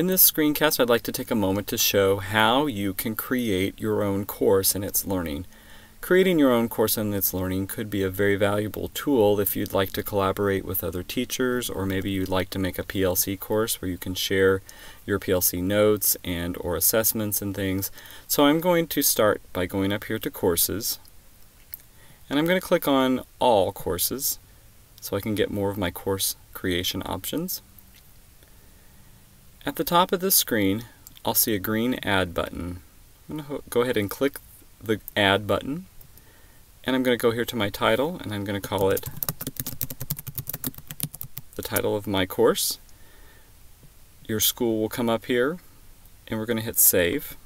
In this screencast, I'd like to take a moment to show how you can create your own course in itslearning. Creating your own course in itslearning could be a very valuable tool if you'd like to collaborate with other teachers or maybe you'd like to make a PLC course where you can share your PLC notes and or assessments and things. So I'm going to start by going up here to courses and I'm going to click on all courses so I can get more of my course creation options. At the top of the screen, I'll see a green Add button. I'm going to go ahead and click the Add button, and I'm going to go here to my title, and I'm going to call it the title of my course. Your school will come up here, and we're going to hit Save.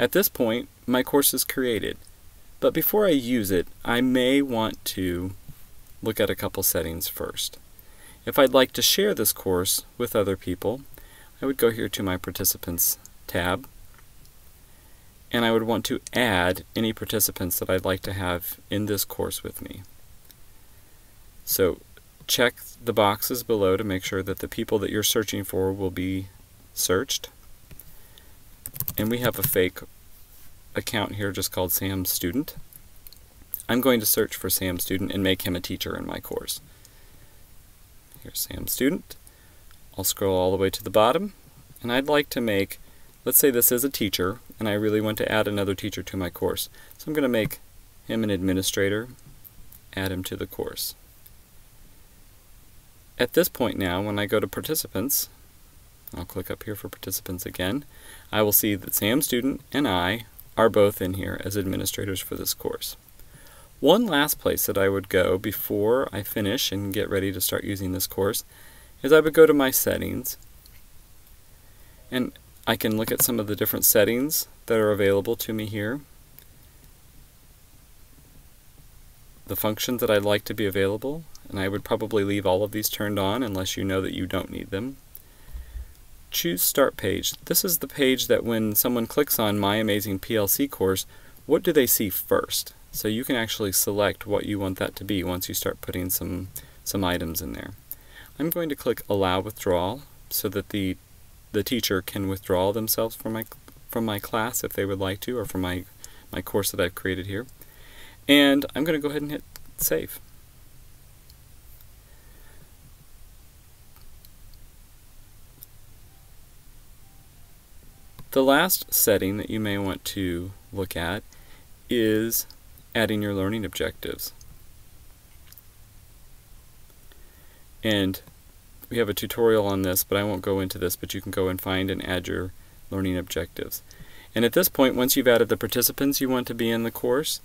At this point, my course is created, but before I use it, I may want to look at a couple settings first. If I'd like to share this course with other people, I would go here to my Participants tab, and I would want to add any participants that I'd like to have in this course with me. So check the boxes below to make sure that the people that you're searching for will be searched. And we have a fake account here just called Sam Student. I'm going to search for Sam Student and make him a teacher in my course. Here's Sam Student. I'll scroll all the way to the bottom, and I'd like to make, let's say this is a teacher, and I really want to add another teacher to my course. So I'm going to make him an administrator, add him to the course. At this point now, when I go to participants, I'll click up here for participants again, I will see that Sam Student and I are both in here as administrators for this course. One last place that I would go before I finish and get ready to start using this course is I would go to my settings and I can look at some of the different settings that are available to me here. The functions that I'd like to be available and I would probably leave all of these turned on unless you know that you don't need them. Choose Start Page. This is the page that when someone clicks on My Amazing PLC course, what do they see first? So you can actually select what you want that to be once you start putting some, some items in there. I'm going to click Allow Withdrawal so that the, the teacher can withdraw themselves from my, from my class if they would like to, or from my, my course that I've created here. And I'm going to go ahead and hit Save. The last setting that you may want to look at is adding your learning objectives. And we have a tutorial on this, but I won't go into this, but you can go and find and add your learning objectives. And at this point, once you've added the participants you want to be in the course,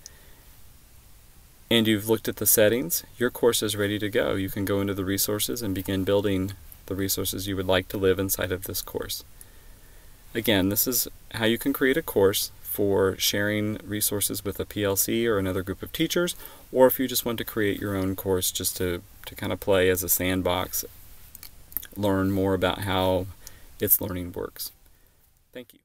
and you've looked at the settings, your course is ready to go. You can go into the resources and begin building the resources you would like to live inside of this course. Again, this is how you can create a course for sharing resources with a PLC or another group of teachers, or if you just want to create your own course just to, to kind of play as a sandbox, learn more about how itslearning works. Thank you.